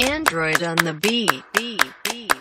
Android on the beat. beat, beat.